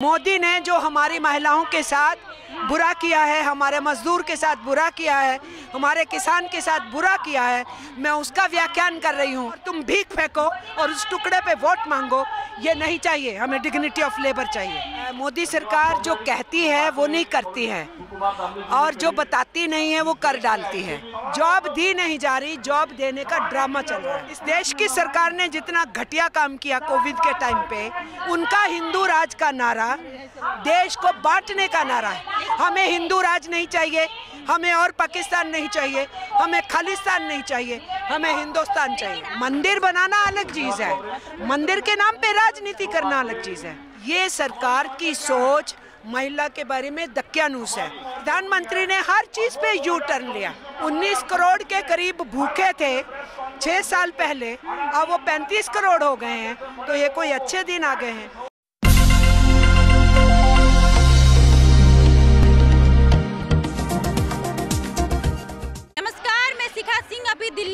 मोदी ने जो हमारी महिलाओं के साथ बुरा किया है, हमारे मजदूर के साथ बुरा किया है, हमारे किसान के साथ बुरा किया है। मैं उसका व्याख्यान कर रही हूँ। तुम भीख फेंको और उस टुकड़े पे वोट मांगो, ये नहीं चाहिए। हमें डिग्निटी ऑफ़ लेबर चाहिए। मोदी सरकार जो कहती है, वो नहीं करती है। और जो बताती नहीं है, वो कर डालती है। जॉब दी नहीं जा रही, जॉब देने का ड्रामा चल रहा है। इस देश की सरकार ने जितना घटिया काम किया कोविड के टाइम पे, उनका हिंदू राज का नारा, देश को बांटने का नारा है। हमें हिंदू राज नहीं चाहिए, हमें और पाकिस्तान नहीं चाहिए, हमें खालिस्तान नहीं चाहिए, हमें हिंदुस्तान चाहिए। मंदिर बनाना अलग चीज़ है, मंदिर के नाम पे राजनीति करना अलग चीज़ है। ये सरकार की सोच महिला के बारे में दक्यानूस है। प्रधानमंत्री ने हर चीज़ पे यू टर्न लिया। 19 करोड़ के करीब भूखे थे, छह साल पहले, अब वो 35 करोड़ हो गए हैं तो ये कोई अच्छे दिन आ गए हैं।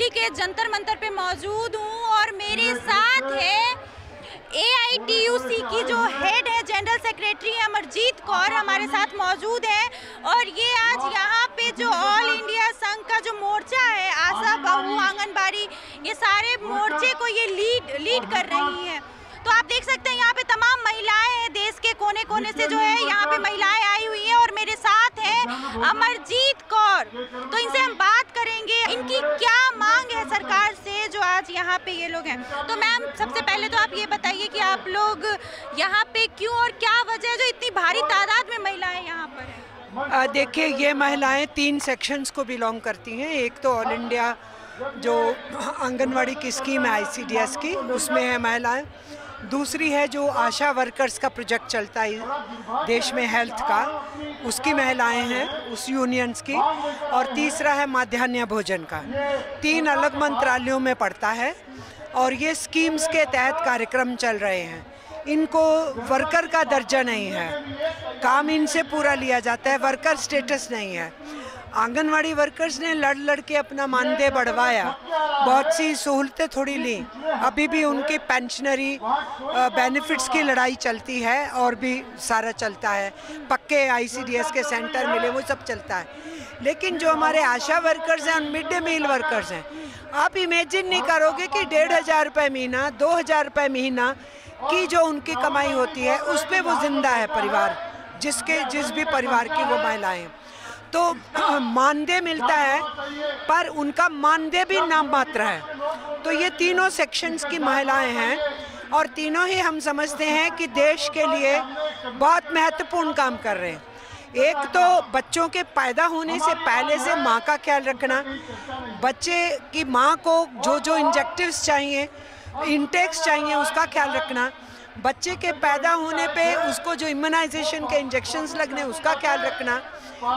दिल्ली के जंतर मंतर पे मौजूद हूँ और मेरे साथ है ए की जो हेड है जनरल सेक्रेटरी अमरजीत कौर हमारे साथ मौजूद है। और ये आज यहाँ पे जो ऑल इंडिया संघ का जो मोर्चा है, आशा बहू आंगनबाड़ी, ये सारे मोर्चे को ये लीड लीड कर रही है। तो आप देख सकते हैं यहाँ पे तमाम महिलाएँ हैं, देश के कोने कोने से जो है, यहाँ पे महिलाएँ आई हुई हैं और मेरे साथ हैं अमरजीत कौर। तो इनसे हम बात करेंगे इनकी क्या मांग है सरकार से जो आज यहाँ पे ये लोग हैं। तो मैम, सबसे पहले तो आप ये बताइए कि आप लोग यहाँ पे क्यों और क्या वजह है जो इतनी भारी तादाद में महिलाएँ यहाँ पर हैं? देखिए, ये महिलाएँ तीन सेक्शंस को बिलोंग करती हैं। एक तो ऑल इंडिया जो आंगनवाड़ी की स्कीम है आईसीडीएस की, उसमें है महिलाएँ। दूसरी है जो आशा वर्कर्स का प्रोजेक्ट चलता है देश में हेल्थ का, उसकी महिलाएँ हैं, उस यूनियंस की, और तीसरा है माध्यान्ह भोजन का। तीन अलग मंत्रालयों में पड़ता है, और ये स्कीम्स के तहत कार्यक्रम चल रहे हैं। इनको वर्कर का दर्जा नहीं है। काम इनसे पूरा लिया जाता है वर्कर स्टेटस नहीं है। आंगनवाड़ी वर्कर्स ने लड़ लड़ के अपना मानदेय बढ़वाया। बहुत सी सहूलतें थोड़ी ली। अभी भी उनकी पेंशनरी बेनिफिट्स की लड़ाई चलती है और भी सारा चलता है। पक्के आईसीडीएस के सेंटर मिले, वो सब चलता है। लेकिन जो हमारे आशा वर्कर्स हैं मिड डे मील वर्कर्स हैं, आप इमेजिन नहीं करोगे कि डेढ़ हज़ार रुपये महीना, दो हज़ार रुपये महीना की जो उनकी कमाई होती है उस पर वो ज़िंदा है परिवार, जिसके, जिस भी परिवार की वो महिलाएँ। तो मानदेय मिलता है, पर उनका मानदेय भी नाम मात्र है। तो ये तीनों सेक्शंस की महिलाएँ हैं और तीनों ही हम समझते हैं कि देश के लिए बहुत महत्वपूर्ण काम कर रहे हैं। एक तो बच्चों के पैदा होने से पहले से माँ का ख्याल रखना, बच्चे की माँ को जो जो इंजेक्टिव्स चाहिए इंटेक्स चाहिए, उसका ख्याल रखना। बच्चे के पैदा होने पे उसको जो इम्यूनाइजेशन के इंजेक्शन्स लगने, उसका ख्याल रखना।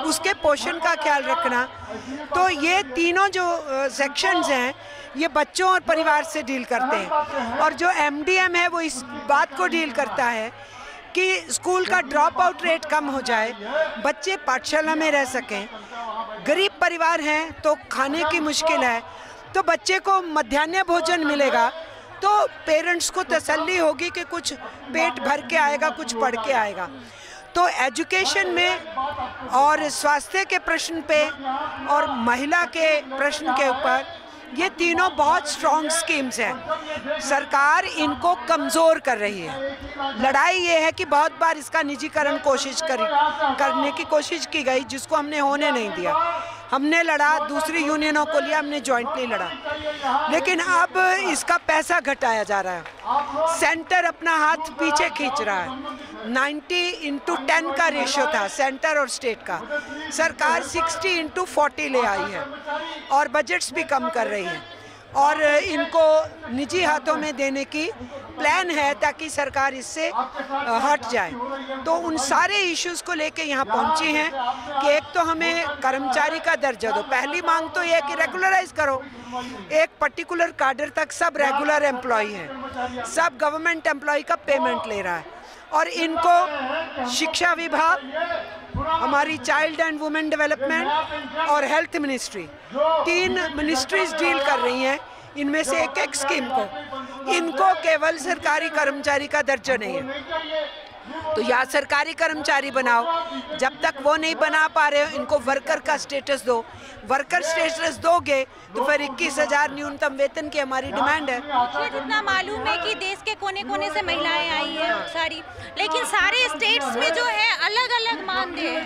उसके पोषण का ख्याल रखना। तो ये तीनों जो सेक्शंस हैं, ये बच्चों और परिवार से डील करते हैं। और जो एमडीएम है, वो इस बात को डील करता है कि स्कूल का ड्रॉप आउट रेट कम हो जाए, बच्चे पाठशाला में रह सकें। गरीब परिवार हैं तो खाने की मुश्किल है। तो बच्चे को मध्यान्ह भोजन मिलेगा। तो पेरेंट्स को तसल्ली होगी कि कुछ पेट भर के आएगा, कुछ पढ़ के आएगा। तो एजुकेशन में और स्वास्थ्य के प्रश्न पे और महिला के प्रश्न के ऊपर ये तीनों बहुत स्ट्रॉन्ग स्कीम्स हैं। सरकार इनको कमज़ोर कर रही है। लड़ाई ये है कि बहुत बार इसका निजीकरण कोशिश करी, करने की कोशिश की गई, जिसको हमने होने नहीं दिया। हमने लड़ा, दूसरी यूनियनों को लिया, हमने जॉइंटली लड़ा। लेकिन अब इसका पैसा घटाया जा रहा है। सेंटर अपना हाथ पीछे खींच रहा है। 90 इंटू टेन का रेशियो था सेंटर और स्टेट का। सरकार 60 इंटू फोर्टी ले आई है और बजट्स भी कम कर रही है। और इनको निजी हाथों में देने की प्लान है ताकि सरकार इससे हट जाए। तो उन सारे इश्यूज़ को लेके यहाँ पहुँची हैं कि एक तो हमें कर्मचारी का दर्जा दो। पहली मांग तो ये कि रेगुलराइज करो। एक पर्टिकुलर कार्डर तक सब रेगुलर एम्प्लॉय हैं। सब गवर्नमेंट एम्प्लॉय का पेमेंट ले रहा है। और इनको शिक्षा विभाग, हमारी चाइल्ड एंड वुमेन डेवलपमेंट और हेल्थ मिनिस्ट्री तीन मिनिस्ट्रीज डील कर रही हैं। इनमें से एक एक स्कीम को। इनको केवल सरकारी कर्मचारी का दर्जा नहीं है। तो या सरकारी कर्मचारी बनाओ। जब तक वो नहीं बना पा रहे हो, इनको वर्कर का स्टेटस दो। वर्कर स्टेटस दोगे तो फिर इक्कीस हज़ार न्यूनतम वेतन की हमारी डिमांड है। जितना मालूम है कि देश के कोने कोने से महिलाएँ आई हैं, सारी। लेकिन सारे स्टेट्स में जो है अलग अलग मानदेय है।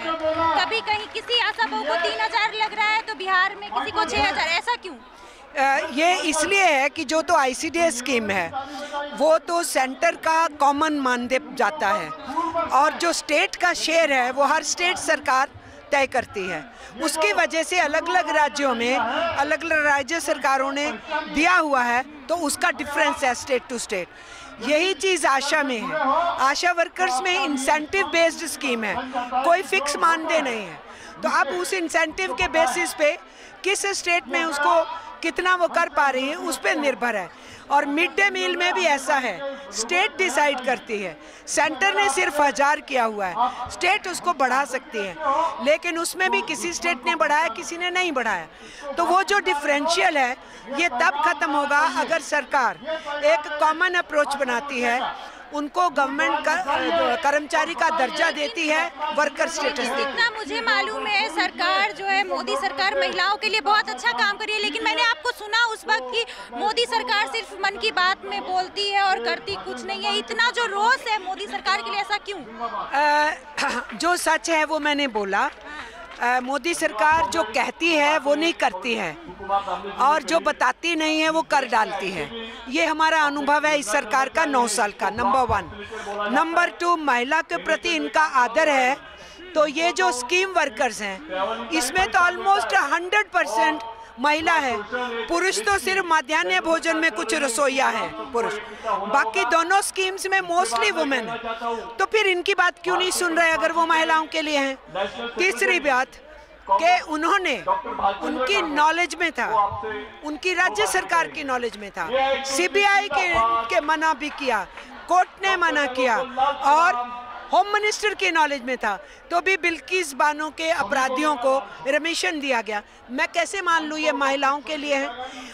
कभी कहीं किसी आशा को तीन हज़ार लग रहा है तो बिहार में किसी को छह हज़ार। ऐसा क्यों? ये इसलिए है कि जो तो आईसीडीएस स्कीम है, वो तो सेंटर का कॉमन मानदेय जाता है। और जो स्टेट का शेयर है, वो हर स्टेट सरकार तय करती है। उसकी वजह से अलग अलग राज्यों में अलग अलग राज्य सरकारों ने दिया हुआ है तो उसका डिफरेंस है स्टेट टू स्टेट यही चीज़ आशा में है। आशा वर्कर्स में इंसेंटिव बेस्ड स्कीम है। कोई फिक्स मानदेय नहीं है। तो अब उस इंसेंटिव के बेसिस पे किस स्टेट में उसको कितना वो कर पा रही है, उस पर निर्भर है। और मिड डे मील में भी ऐसा है, स्टेट डिसाइड करती है। सेंटर ने सिर्फ़ हज़ार किया हुआ है, स्टेट उसको बढ़ा सकती है। लेकिन उसमें भी किसी स्टेट ने बढ़ाया, किसी ने नहीं बढ़ाया। तो वो जो डिफरेंशियल है, ये तब खत्म होगा अगर सरकार एक कॉमन अप्रोच बनाती है उनको गवर्नमेंट कर्मचारी का दर्जा देती है वर्कर स्टेटस जितना मुझे मालूम है सरकार जो है मोदी सरकार महिलाओं के लिए बहुत अच्छा काम कर रही है लेकिन मैंने आपको सुना उस वक्त कि मोदी सरकार सिर्फ़ मन की बात में बोलती है और करती कुछ नहीं है। इतना जो रोष है मोदी सरकार के लिए ऐसा क्यों? आ, जो सच है वो मैंने बोला। मोदी सरकार जो कहती है, वो नहीं करती है। और जो बताती नहीं है, वो कर डालती है। ये हमारा अनुभव है इस सरकार का नौ साल का नंबर वन नंबर टू महिला के प्रति इनका आदर है। तो ये जो स्कीम वर्कर्स हैं, इसमें तो ऑलमोस्ट हंड्रेड परसेंट महिला है। पुरुष तो सिर्फ़ मध्यान्ह भोजन में कुछ रसोईया है पुरुष। बाकी दोनों स्कीम्स में मोस्टली वुमेन तो फिर इनकी बात क्यों नहीं सुन रहे अगर वो महिलाओं के लिए हैं? तीसरी बात कि उन्होंने उनकी नॉलेज में था उनकी राज्य सरकार की नॉलेज में था। सीबीआई के, के मना भी किया कोर्ट ने मना किया और होम मिनिस्टर के नॉलेज में था। तो भी बिल्किस बानो के अपराधियों को रमिशन दिया गया। मैं कैसे मान लूँ ये महिलाओं के लिए है?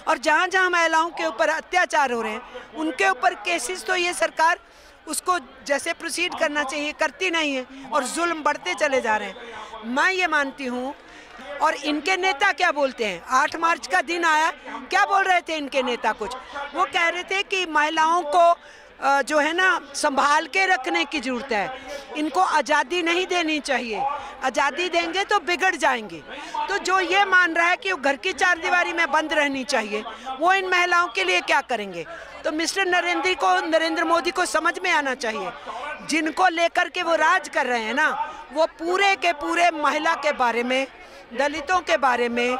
और जहाँ जहाँ महिलाओं के ऊपर अत्याचार हो रहे हैं, उनके ऊपर केसेस तो ये सरकार उसको जैसे प्रोसीड करना चाहिए, करती नहीं है और जुल्म बढ़ते चले जा रहे हैं। मैं ये मानती हूँ, और इनके नेता क्या बोलते हैं? आठ मार्च का दिन आया, क्या बोल रहे थे इनके नेता कुछ? वो कह रहे थे कि महिलाओं को जो है ना, संभाल के रखने की ज़रूरत है। इनको आज़ादी नहीं देनी चाहिए। आज़ादी देंगे तो बिगड़ जाएँगे। तो जो ये मान रहा है कि घर की चार दीवारी में बंद रहनी चाहिए, वो इन महिलाओं के लिए क्या करेंगे? तो मिस्टर नरेंद्र को, नरेंद्र मोदी को समझ में आना चाहिए। जिनको लेकर के वो राज कर रहे हैं ना, वो पूरे के पूरे महिला के बारे में, दलितों के बारे में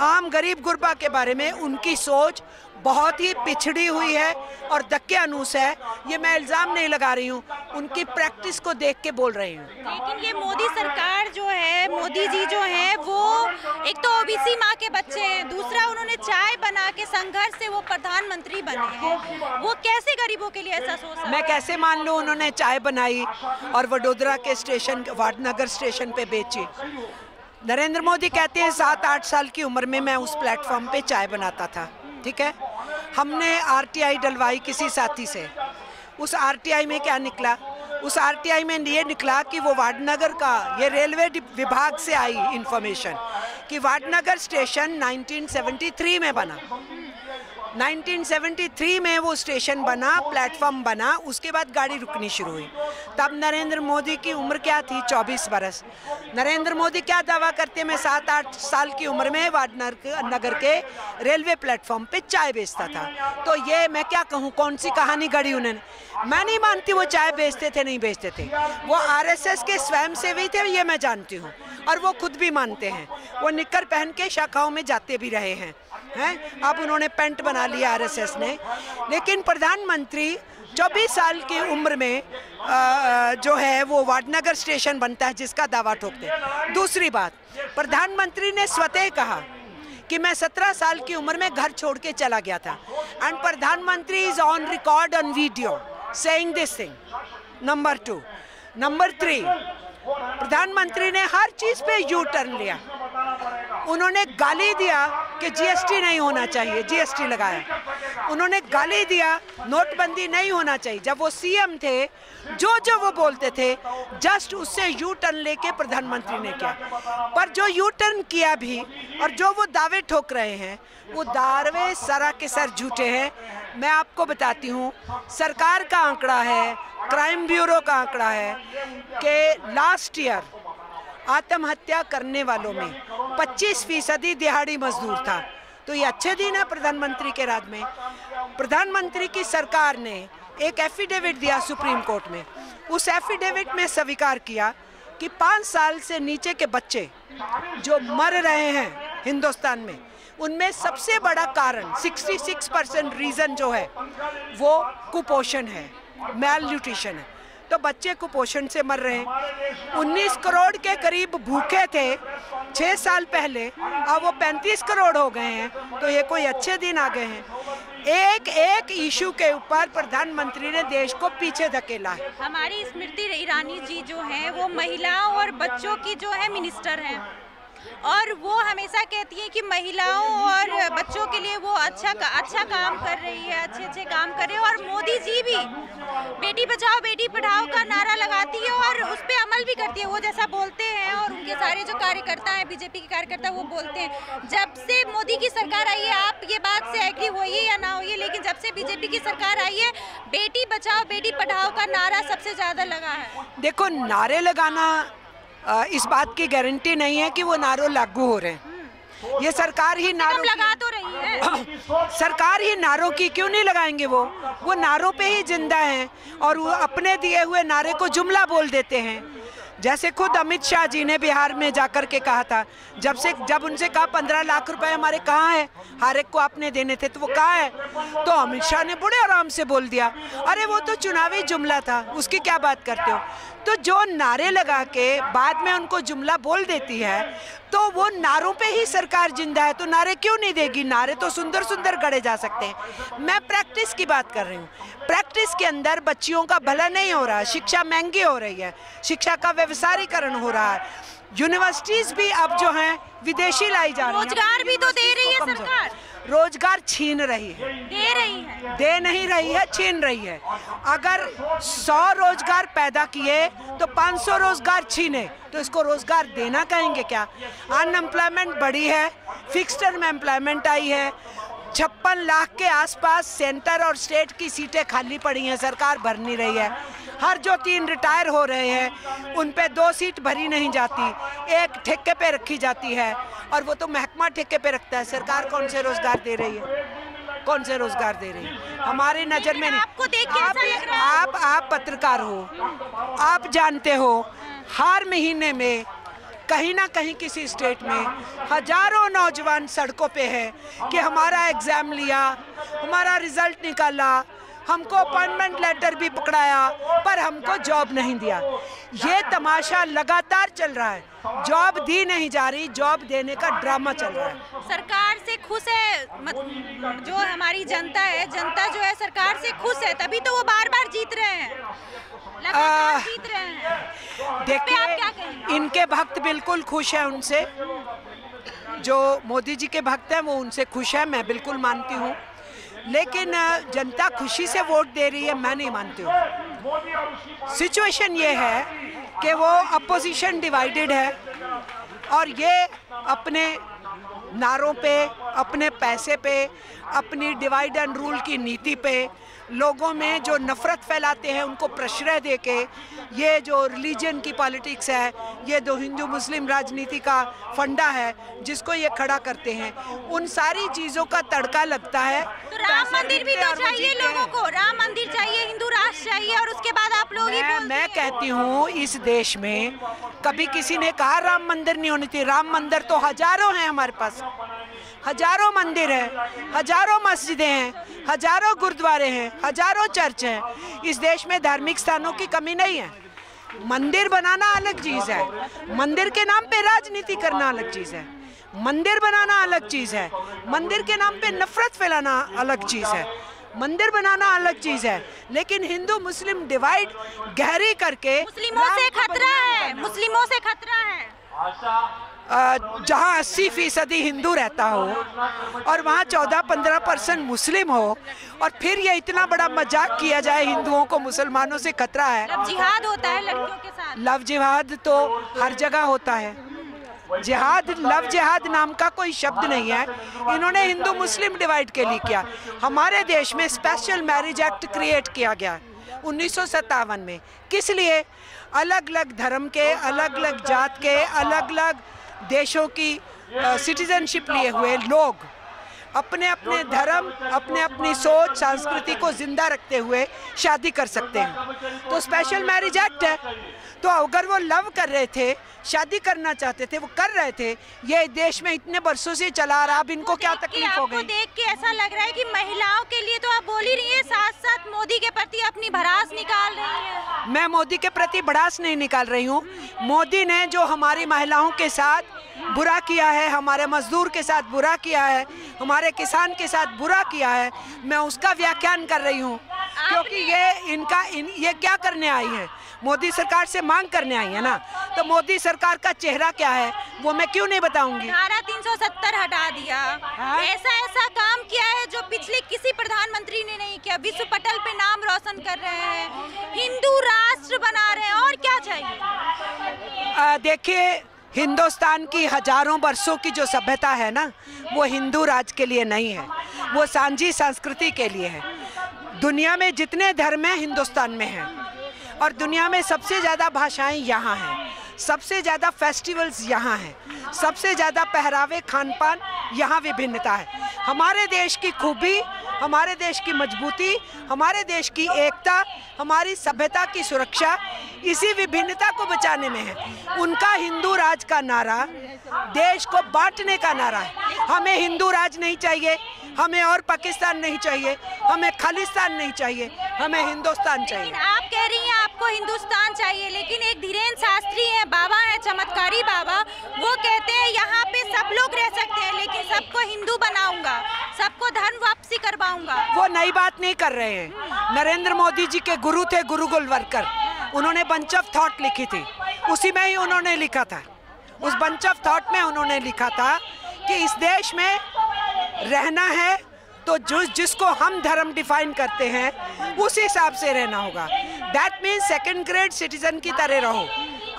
आम गरीब गुरबा के बारे में उनकी सोच बहुत ही पिछड़ी हुई है और धक्के अनुस है। ये मैं इल्ज़ाम नहीं लगा रही हूँ। उनकी प्रैक्टिस को देख के बोल रही हूँ। लेकिन ये मोदी सरकार जो है मोदी जी जो है वो एक तो ओबीसी माँ के बच्चे हैं दूसरा उन्होंने चाय बना के संघर्ष से वो प्रधानमंत्री बने हैं। वो कैसे गरीबों के लिए ऐसा सोच मैं कैसे मान लूँ? उन्होंने चाय बनाई और वडोदरा के स्टेशन वाडनगर स्टेशन पे बेची। नरेंद्र मोदी कहते हैं, सात आठ साल की उम्र में मैं उस प्लेटफॉर्म पे चाय बनाता था, ठीक है? हमने आरटीआई डलवाई किसी साथी से। उस आरटीआई में क्या निकला? उस आरटीआई में ये निकला कि वो वाडनगर का, ये रेलवे विभाग से आई इन्फॉर्मेशन कि वाडनगर स्टेशन 1973 में बना। 1973 में वो स्टेशन बना, प्लेटफॉर्म बना, उसके बाद गाड़ी रुकनी शुरू हुई। तब नरेंद्र मोदी की उम्र क्या थी? 24 बरस। नरेंद्र मोदी क्या दावा करते मैं सात आठ साल की उम्र में वाडनगर नगर के रेलवे प्लेटफॉर्म पे चाय बेचता था। तो ये मैं क्या कहूँ? कौन सी कहानी गढ़ी उन्होंने? मैं नहीं मानती वो चाय बेचते थे, नहीं बेचते थे। वो आरएसएस के स्वयं सेवी थे, ये मैं जानती हूँ। और वो खुद भी मानते हैं। वो निकर पहन के शाखाओं में जाते भी रहे हैं। हैं? अब उन्होंने पेंट बना लिया आरएसएस ने। लेकिन प्रधानमंत्री 24 साल की उम्र में आ, जो है वो वाडनगर स्टेशन बनता है जिसका दावा ठोकते दूसरी बात प्रधानमंत्री ने स्वतः कहा कि मैं 17 साल की उम्र में घर छोड़ के चला गया था। एंड प्रधानमंत्री is on record on video saying this thing number two number three प्रधानमंत्री ने हर चीज़ पे यू टर्न लिया। उन्होंने गाली दिया कि जीएसटी नहीं होना चाहिए जीएसटी लगाया। उन्होंने गाली दिया, नोटबंदी नहीं होना चाहिए। जब वो सीएम थे, जो जो वो बोलते थे, जस्ट उससे यू टर्न लेके प्रधानमंत्री ने किया। पर जो यू टर्न किया भी, और जो वो दावे ठोक रहे हैं, वो दावे सरा के सर झूठे हैं। मैं आपको बताती हूँ, सरकार का आंकड़ा है क्राइम ब्यूरो का आंकड़ा है, कि लास्ट ईयर आत्महत्या करने वालों में 25 फ़ीसदी दिहाड़ी मजदूर था। तो ये अच्छे दिन है प्रधानमंत्री के राज में। प्रधानमंत्री की सरकार ने एक एफिडेविट दिया सुप्रीम कोर्ट में। उस एफिडेविट में स्वीकार किया कि पाँच साल से नीचे के बच्चे जो मर रहे हैं हिंदुस्तान में, उनमें सबसे बड़ा कारण 66 परसेंट रीज़न जो है, वो कुपोषण है मेल न्यूट्रिशन है। तो बच्चे कुपोषण से मर रहे हैं। 19 करोड़ के करीब भूखे थे छः साल पहले, अब वो 35 करोड़ हो गए हैं तो ये कोई अच्छे दिन आ गए हैं। एक एक इशू के ऊपर प्रधानमंत्री ने देश को पीछे धकेला है। हमारी स्मृति ईरानी जी जो हैं, वो महिलाओं और बच्चों की जो है मिनिस्टर हैं। और वो हमेशा कहती है कि महिलाओं और बच्चों के लिए वो अच्छा का, अच्छा काम कर रही है अच्छे अच्छे काम कर रही है। और मोदी जी भी बेटी बचाओ बेटी पढ़ाओ का नारा लगाती है और उस पर अमल भी करती है। वो जैसा बोलते हैं और उनके सारे जो कार्यकर्ता हैं बीजेपी के कार्यकर्ता वो बोलते हैं जब से मोदी की सरकार आई है आप ये बात से एग्री होइए या ना होइए लेकिन जब से बीजेपी की सरकार आई है बेटी बचाओ बेटी पढ़ाओ का नारा सबसे ज़्यादा लगा है। देखो नारे लगाना इस बात की गारंटी नहीं है कि वो नारों लागू हो रहे हैं। ये सरकार ही नारों लगा तो रही है। सरकार ही नारों की क्यों नहीं लगाएँगे वो? वो नारों पे ही ज़िंदा हैं और वो अपने दिए हुए नारे को जुमला बोल देते हैं। जैसे खुद अमित शाह जी ने बिहार में जाकर के कहा था जब से जब उनसे कहा पंद्रह लाख रुपए हमारे कहाँ है? हर एक को आपने देने थे तो वो कहाँ है? तो अमित शाह ने बड़े आराम से बोल दिया। अरे वो तो चुनावी जुमला था उसकी क्या बात करते हो? तो जो नारे लगा के बाद में उनको जुमला बोल देती है तो वो नारों पे ही सरकार ज़िंदा है तो नारे क्यों नहीं देगी? नारे तो सुंदर सुंदर गढ़े जा सकते हैं। मैं प्रैक्टिस की बात कर रही हूँ। प्रैक्टिस के अंदर बच्चियों का भला नहीं हो रहा शिक्षा महँगी हो रही है शिक्षा का व्यवसायीकरण हो रहा है। यूनिवर्सिटीज भी अब जो हैं विदेशी लाई जा रही है। रोज़गार भी तो दे रही है सरकार। रोज़गार छीन रही है। दे रही है। दे नहीं रही है छीन रही है। अगर 100 रोज़गार पैदा किए तो 500 रोज़गार छीने तो इसको रोज़गार देना कहेंगे क्या? अनएम्प्लॉयमेंट बढ़ी है फिक्स टर्म एम्प्लॉयमेंट आई है छप्पन लाख के आसपास सेंटर और स्टेट की सीटें खाली पड़ी हैं सरकार भर नहीं रही है। हर जो तीन रिटायर हो रहे हैं उन पे दो सीट भरी नहीं जाती एक ठेके पे रखी जाती है। और वो तो महकमा ठेके पे रखता है। सरकार कौन से रोज़गार दे रही है? कौन से रोज़गार दे रही है? हमारी नज़र में नहीं। आपको देख के आप, आप आप पत्रकार हो आप जानते हो हर महीने में कहीं ना कहीं किसी स्टेट में हज़ारों नौजवान सड़कों पे है कि हमारा एग्ज़ाम लिया हमारा रिज़ल्ट निकाला हमको अपॉइंटमेंट लेटर भी पकड़ाया पर हमको जॉब नहीं दिया। ये तमाशा लगातार चल रहा है। जॉब दी नहीं जा रही जॉब देने का ड्रामा चल रहा है। सरकार से खुश है मत, जो हमारी जनता है जनता जो है सरकार से खुश है तभी तो वो बार बार जीत रहे हैं। जीत रहे हैं। देखिए इनके भक्त बिल्कुल खुश हैं उनसे। जो मोदी जी के भक्त हैं वो उनसे खुश है मैं बिल्कुल मानती हूँ। लेकिन जनता खुशी से वोट दे रही है, मैं नहीं मानती हूँ। सिचुएशन ये है कि वो अपोजिशन डिवाइडेड है और ये अपने नारों पे, अपने पैसे पे, अपनी डिवाइड एंड रूल की नीति पे लोगों में जो नफ़रत फैलाते हैं उनको प्रश्रय दे के ये जो रिलीजन की पॉलिटिक्स है ये दो हिंदू मुस्लिम राजनीति का फंडा है जिसको ये खड़ा करते हैं। उन सारी चीज़ों का तड़का लगता है। तो राम मंदिर भी तो चाहिए लोगों को। राम मंदिर चाहिए हिंदू राष्ट्र चाहिए और उसके बाद आप लोग मैं, मैं कहती हूँ इस देश में कभी किसी ने कहा राम मंदिर नहीं होनी थी राम मंदिर तो हज़ारों हैं हमारे पास। हज़ारों मंदिर हैं हज़ारों मस्जिदें हैं हज़ारों गुरुद्वारे हैं हज़ारों चर्च हैं। इस देश में धार्मिक स्थानों की कमी नहीं है। मंदिर बनाना अलग चीज़ है। मंदिर के नाम पे राजनीति करना अलग चीज़ है। मंदिर बनाना अलग चीज़ है। मंदिर के नाम पे नफरत फैलाना अलग चीज़ है। मंदिर बनाना अलग चीज़ है। लेकिन हिंदू मुस्लिम डिवाइड गहरी करके मुस्लिमों से खतरा है। मुस्लिमों से खतरा है। जहाँ अस्सी फ़ीसदी हिंदू रहता हो और वहाँ चौदह पंद्रह परसेंट मुस्लिम हो और फिर ये इतना बड़ा मज़ाक किया जाए हिंदुओं को मुसलमानों से खतरा है। जिहाद होता है लड़कियों के साथ। लव जिहाद तो हर जगह होता है। जिहाद लव जिहाद नाम का कोई शब्द नहीं है। इन्होंने हिंदू मुस्लिम डिवाइड के लिए किया। हमारे देश में स्पेशल मैरिज एक्ट क्रिएट किया गया उन्नीस सौ सत्तावन में। किस लिए? अलग अलग धर्म के अलग अलग जात के अलग अलग देशों की सिटीजनशिप लिए हुए लोग। अपने अपने धर्म अपने अपनी सोच संस्कृति को ज़िंदा रखते हुए शादी कर सकते हैं। तो स्पेशल मैरिज एक्ट है। तो अगर वो लव कर रहे थे शादी करना चाहते थे वो कर रहे थे ये देश में इतने बरसों से चला रहा अब इनको क्या तकलीफ़ हो गई? देख के ऐसा लग रहा है कि महिलाओं के लिए तो आप बोल ही रही है साथ साथ मोदी के प्रति अपनी भड़ास निकाल रही है। मैं मोदी के प्रति भड़ास नहीं निकाल रही हूँ। मोदी ने जो हमारी महिलाओं के साथ बुरा किया है हमारे मजदूर के साथ बुरा किया है हमारे किसान के साथ बुरा किया है मैं उसका व्याख्यान कर रही हूँ। क्योंकि ये इनका इन, ये क्या करने आई है? मोदी सरकार से मांग करने आई है ना? तो मोदी सरकार का चेहरा क्या है वो मैं क्यों नहीं बताऊँगी? धारा 370 हटा दिया। हाँ? ऐसा ऐसा काम किया है जो पिछले किसी प्रधानमंत्री ने नहीं किया। विश्व पटल पे नाम रोशन कर रहे हैं हिंदू राष्ट्र बना रहे हैं और क्या चाहिए? देखिए हिंदुस्तान की हज़ारों वर्षों की जो सभ्यता है ना, वो हिंदू राज के लिए नहीं है, वो सांझी संस्कृति के लिए है। दुनिया में जितने धर्म हैं, हिंदुस्तान में हैं, और दुनिया में सबसे ज़्यादा भाषाएँ यहाँ हैं। सबसे ज़्यादा फेस्टिवल्स यहाँ हैं। सबसे ज़्यादा पहरावे खान पान यहाँ विभिन्नता है। हमारे देश की खूबी, हमारे देश की मजबूती, हमारे देश की एकता, हमारी सभ्यता की सुरक्षा, इसी विभिन्नता को बचाने में है। उनका हिंदू राज का नारा, देश को बांटने का नारा है। हमें हिंदू राज नहीं चाहिए, हमें और पाकिस्तान नहीं चाहिए, हमें खालिस्तान नहीं चाहिए, हमें हिंदुस्तान चाहिए। आपको हिंदुस्तान चाहिए, लेकिन एक धीरेन्द्र शास्त्री हैं, बाबा हैं, चमत्कारी बाबा, वो कहते हैं, यहाँ पे सब लोग रह सकते हैं, लेकिन सबको हिंदू बनाऊँगा, सबको धर्म वापसी करवाऊँगा। वो नई बात नहीं कर रहे हैं। नरेंद्र मोदी जी के गुरु थे गुरु गोलवरकर। उन्होंने बंच ऑफ़ थॉट लिखी थी। उसी में ही उन्होंने लिखा था। उस बंच ऑफ़ थॉट में उन्होंने लिखा था कि इस देश में रहना है तो जो जिसको हम धर्म डिफाइन करते हैं, उस हिसाब से रहना होगा। That means second grade citizen की तरह रहो।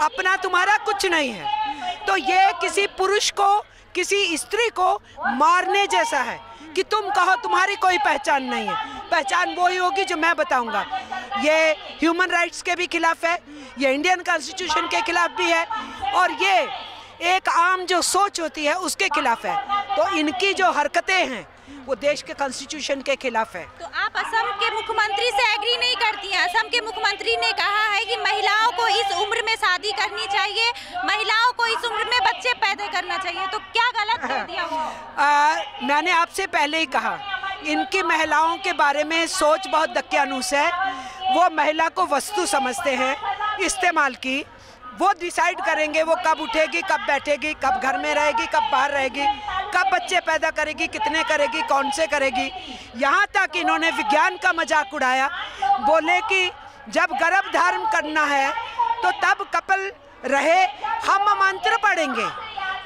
अपना तुम्हारा कुछ नहीं है। तो ये किसी पुरुष को, किसी स्त्री को मारने जैसा है कि तुम कहो, तुम्हारी कोई पहचान नहीं है। पहचान वो ही होगी जो मैं बताऊँगा। ये ह्यूमन राइट्स के भी खिलाफ है, ये इंडियन कॉन्स्टिट्यूशन के खिलाफ भी है, और ये एक आम जो सोच होती है, उसके खिलाफ है। तो इनकी जो हरकतें हैं वो देश के कॉन्स्टिट्यूशन के खिलाफ है। तो आप असम के मुख्यमंत्री से एग्री नहीं करती हैं? असम के मुख्यमंत्री ने कहा है कि महिलाओं को इस उम्र में शादी करनी चाहिए महिलाओं को इस उम्र में बच्चे पैदा करना चाहिए। तो क्या गलत कर दिया आ, मैंने आपसे पहले ही कहा इनकी महिलाओं के बारे में सोच बहुत दक्यानुस है। वो महिला को वस्तु समझते हैं इस्तेमाल की। वो डिसाइड करेंगे वो कब उठेगी, कब बैठेगी, कब घर में रहेगी, कब बाहर रहेगी, कब बच्चे पैदा करेगी, कितने करेगी, कौन से करेगी। यहाँ तक इन्होंने विज्ञान का मज़ाक उड़ाया, बोले कि जब गर्भ धारण करना है तो तब कपल रहे, हम मंत्र पढ़ेंगे।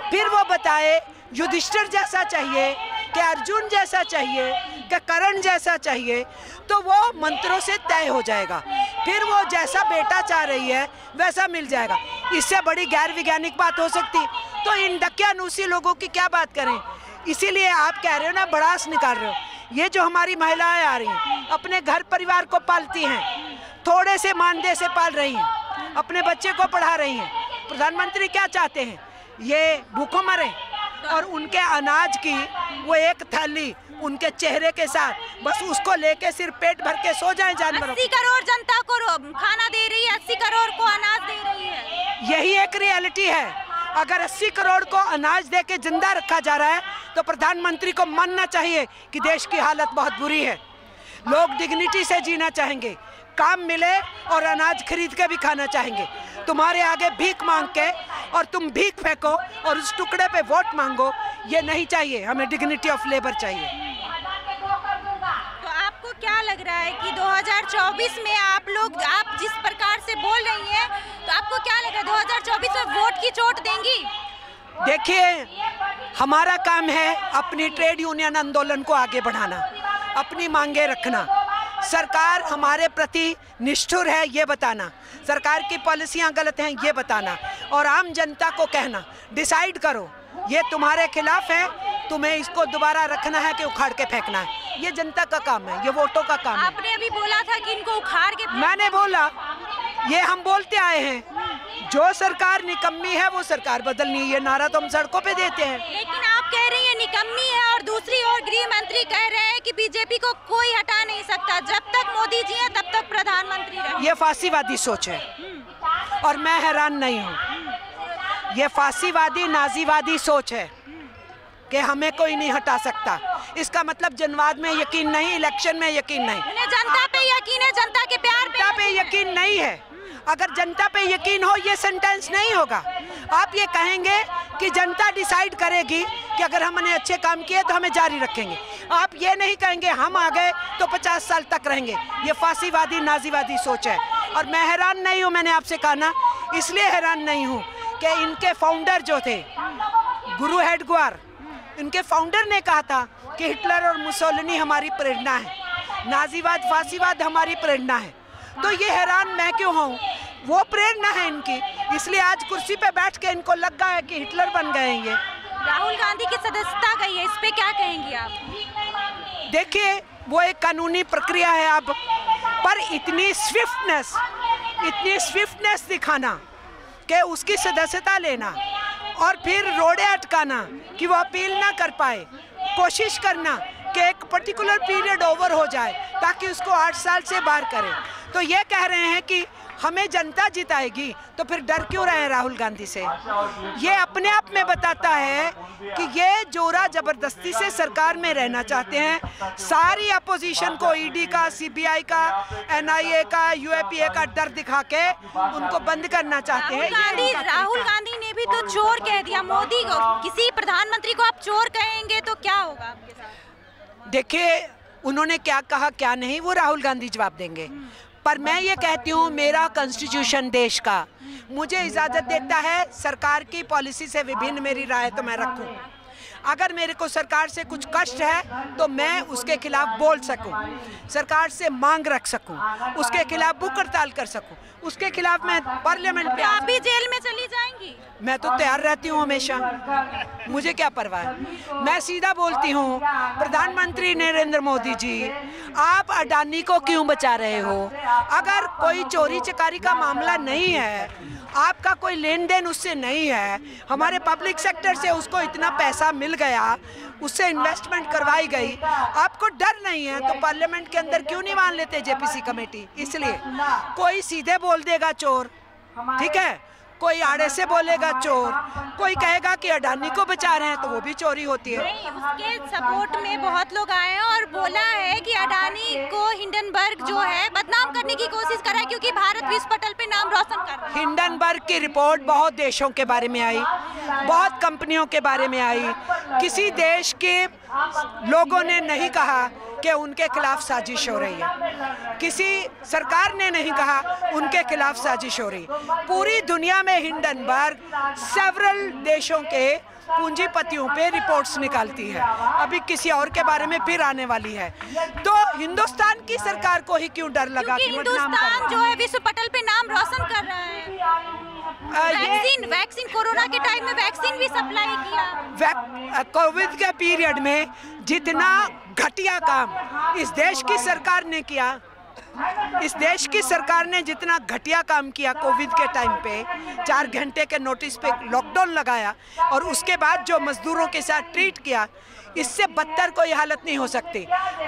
फिर वो बताए, युधिष्ठिर जैसा चाहिए, कि अर्जुन जैसा चाहिए करण जैसा चाहिए तो वो मंत्रों से तय हो जाएगा। फिर वो जैसा बेटा चाह रही है, वैसा मिल जाएगा। इससे बड़ी गैर वैज्ञानिक बात हो सकती। तो इन डकियानूसी लोगों की क्या बात करें? इसीलिए आप कह रहे हो ना बड़ास निकाल रहे हो। ये जो हमारी महिलाएँ आ रही हैं, अपने घर परिवार को पालती हैं, थोड़े से मानदेय से पाल रही हैं, अपने बच्चे को पढ़ा रही हैं, प्रधानमंत्री क्या चाहते हैं? ये भूखों मरे, और उनके अनाज की वो एक थैली उनके चेहरे के साथ। बस उसको लेके सिर्फ़ पेट भर के सो जाए जानवर अस्सी करोड़ जनता को खाना दे रही है अस्सी करोड़ को अनाज दे रही है। यही एक रियलिटी है। अगर 80 करोड़ को अनाज दे के ज़िंदा रखा जा रहा है तो प्रधानमंत्री को मानना चाहिए कि देश की हालत बहुत बुरी है। लोग डिग्निटी से जीना चाहेंगे काम मिले और अनाज खरीद के भी खाना चाहेंगे। तुम्हारे आगे भीख मांग के और तुम भीख फेंको और उस टुकड़े पे वोट मांगो ये नहीं चाहिए। हमें डिग्निटी ऑफ़ लेबर चाहिए। लग रहा है कि 2024 में आप लोग, आप जिस प्रकार से बोल रही हैं तो आपको क्या लग रहा है 2024 में वोट की चोट देंगी? देखिए, हमारा काम है अपनी ट्रेड यूनियन आंदोलन को आगे बढ़ाना, अपनी मांगे रखना। सरकार हमारे प्रति निष्ठुर है, ये बताना। सरकार की पॉलिसियाँ गलत हैं, ये बताना। और आम जनता को कहना, डिसाइड करो, ये तुम्हारे खिलाफ है, तुम्हें इसको दोबारा रखना है कि उखाड़ के फेंकना है। ये जनता का काम है ये वोटों का काम है। आपने अभी बोला था कि इनको उखाड़ के मैंने बोला ये हम बोलते आए हैं जो सरकार निकम्मी है वो सरकार बदलनी है ये नारा तो हम सड़कों पे देते हैं। लेकिन आप कह रही हैं निकम्मी है और दूसरी ओर गृह मंत्री कह रहे हैं कि बीजेपी को कोई हटा नहीं सकता। जब तक मोदी जी हैं तब तक प्रधानमंत्री रहे ये फांसीवादी सोच है और मैं हैरान नहीं हूँ। ये फांसीवादी नाजीवादी सोच है। कि हमें कोई नहीं हटा सकता। इसका मतलब जनवाद में यकीन नहीं इलेक्शन में यकीन नहीं। जनता पे यकीन है जनता के प्यार पे जनता पे यकीन नहीं है। अगर जनता पे यकीन हो ये सेंटेंस नहीं होगा। आप ये कहेंगे कि जनता डिसाइड करेगी कि अगर हमने अच्छे काम किए तो हमें जारी रखेंगे। आप ये नहीं कहेंगे हम आ गए तो 50 साल तक रहेंगे। ये फांसीवादी नाजीवादी सोच है। और मैं हैरान नहीं हूँ मैंने आपसे कहा ना इसलिए हैरान नहीं हूँ कि इनके फाउंडर जो थे गुरु हेडगुआर इनके फाउंडर ने कहा था कि हिटलर और मुसोलिनी हमारी प्रेरणा है। नाजीवाद फांसीवाद हमारी प्रेरणा है। तो ये हैरान मैं क्यों हूँ? वो प्रेरणा है इनकी। इसलिए आज कुर्सी पे बैठ के इनको लग गया है कि हिटलर बन गए हैं ये। राहुल गांधी की सदस्यता गई है इस पर क्या कहेंगी आप? देखिए वो एक कानूनी प्रक्रिया है अब पर इतनी स्विफ्टनेस इतनी स्विफ्टनेस दिखाना कि उसकी सदस्यता लेना और फिर रोड़े अटकाना कि वो अपील ना कर पाए। कोशिश करना कि एक पर्टिकुलर पीरियड ओवर हो जाए ताकि उसको आठ साल से बाहर करें। तो ये कह रहे हैं कि हमें जनता जिताएगी। तो फिर डर क्यों रहे हैं राहुल गांधी से? ये अपने आप में बताता है कि ये जोरा ज़बरदस्ती से सरकार में रहना चाहते हैं। सारी अपोजिशन को ईडी का सीबीआई का एनआईए का यूएपीए का डर दिखा के उनको बंद करना चाहते हैं। राहुल गांधी राहुल गांधी ने भी तो चोर कह दिया। मोदी को किसी प्रधानमंत्री को आप चोर कहेंगे तो क्या होगा आपके साथ? देखिए उन्होंने क्या कहा क्या नहीं वो राहुल गांधी जवाब देंगे। पर मैं ये कहती हूँ, मेरा कॉन्स्टिट्यूशन देश का। मुझे इजाज़त देता है, सरकार की पॉलिसी से विभिन्न मेरी राय तो मैं रखूँ। अगर मेरे को सरकार से कुछ कष्ट है तो मैं उसके खिलाफ बोल सकूँ। सरकार से मांग रख सकूँ, उसके खिलाफ बुक हड़ताल कर सकूँ, उसके खिलाफ मैं पार्लियामेंट पे तो आप भी जेल में चली मैं तो तैयार रहती हूँ हमेशा। मुझे क्या परवाह? है मैं सीधा बोलती हूँ, प्रधानमंत्री नरेंद्र मोदी जी, आप अडानी को क्यों बचा रहे हो? अगर कोई चोरी चकारी का मामला नहीं है, आपका कोई लेन देन उससे नहीं है, हमारे पब्लिक सेक्टर से उसको इतना पैसा मिल गया, उससे इन्वेस्टमेंट करवाई गई, आपको डर नहीं है? तो पार्लियामेंट के अंदर क्यों नहीं मान लेते जेपीसी कमेटी? इसलिए कोई सीधे बोल देगा चोर। ठीक है? कोई आड़े से बोलेगा चोर कोई कहेगा कि अडानी को बचा रहे हैं तो वो भी चोरी होती है। उसके सपोर्ट में बहुत लोग आए हैं और बोला है कि अडानी को हिंडनबर्ग जो है बदनाम करने की कोशिश कर रहा है क्योंकि भारत विश्व पटल पे नाम रोशन कर रहा है। हिंडनबर्ग की रिपोर्ट बहुत देशों के बारे में आई बहुत कंपनियों के बारे में आई। किसी देश के लोगों ने नहीं कहा कि उनके खिलाफ साजिश हो रही है। किसी सरकार ने नहीं कहा उनके खिलाफ साजिश हो रही। पूरी दुनिया में हिंडनबर्ग सेवरल देशों के पूंजीपतियों पे रिपोर्ट्स निकालती है। अभी किसी और के बारे में फिर आने वाली है। तो हिंदुस्तान की सरकार को ही क्यों डर लगा हिंदुस्तान जो है? विश्व पटल पे नाम रोशन कर रहा है। वैक्सीन वैक्सीन कोरोना के टाइम में वैक्सीन भी सप्लाई किया। कोविड के पीरियड में जितना घटिया काम इस देश की सरकार ने किया इस देश की सरकार ने जितना घटिया काम किया कोविड के टाइम पे चार घंटे के नोटिस पे लॉकडाउन लगाया और उसके बाद जो मजदूरों के साथ ट्रीट किया इससे बदतर कोई हालत नहीं हो सकती।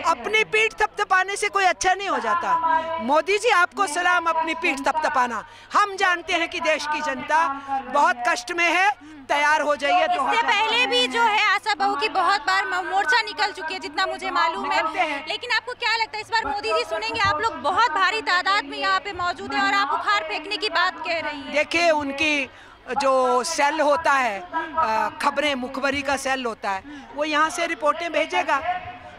अपनी पीठ थपथपाने से कोई अच्छा नहीं हो जाता। मोदी जी आपको सलाम अपनी पीठ थपथपाना। हम जानते हैं कि देश की जनता बहुत कष्ट में है तैयार हो जाइए तो इससे पहले भी जो है आशा बहू की बहुत बार मोर्चा निकल चुकी है जितना मुझे मालूम है। लेकिन आपको क्या लगता है इस बार मोदी जी सुनेंगे? आप लोग बहुत भारी तादाद में यहाँ पे मौजूद है और आप उखाड़ फेंकने की बात कह रही हैं। देखिए उनकी जो सेल होता है खबरें मुखबरी का सेल होता है वो यहाँ से रिपोर्टें भेजेगा।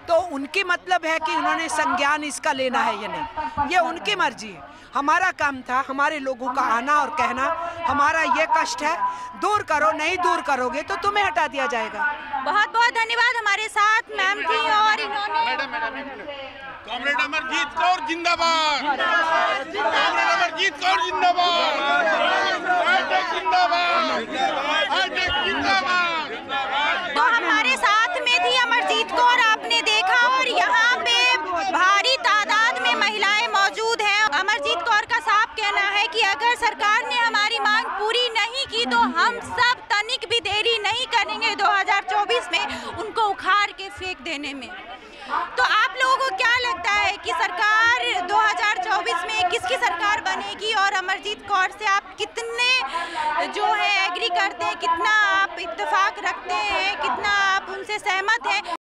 तो उनकी मतलब है कि उन्होंने संज्ञान इसका लेना है या नहीं। ये उनकी मर्ज़ी है। हमारा काम था हमारे लोगों का आना और कहना। हमारा ये कष्ट है दूर करो नहीं दूर करोगे तो तुम्हें हटा दिया जाएगा। बहुत बहुत धन्यवाद हमारे साथ मैम थी और इन्होंने। कॉमरेड अमरजीत कौर जिंदाबाद। कॉमरेड अमरजीत कौर जिंदाबाद हाईटेक जिंदाबाद हाईटेक जिंदाबाद तो हमारे साथ में थी अमरजीत कौर, आपने देखा और यहाँ पे भारी तादाद में महिलाएँ मौजूद हैं। अमरजीत कौर का साफ़ कहना है कि अगर सरकार ने हमारी मांग पूरी नहीं की तो हम सब तनिक भी देरी नहीं करेंगे। 2024 में उनको उखाड़ के फेंक देने में। तो आप लोगों को क्या लगता है कि सरकार 2024 में किसकी सरकार बनेगी और अमरजीत कौर से आप कितने जो है एग्री करते हैं, कितना आप इत्तेफाक रखते हैं, कितना आप उनसे सहमत हैं?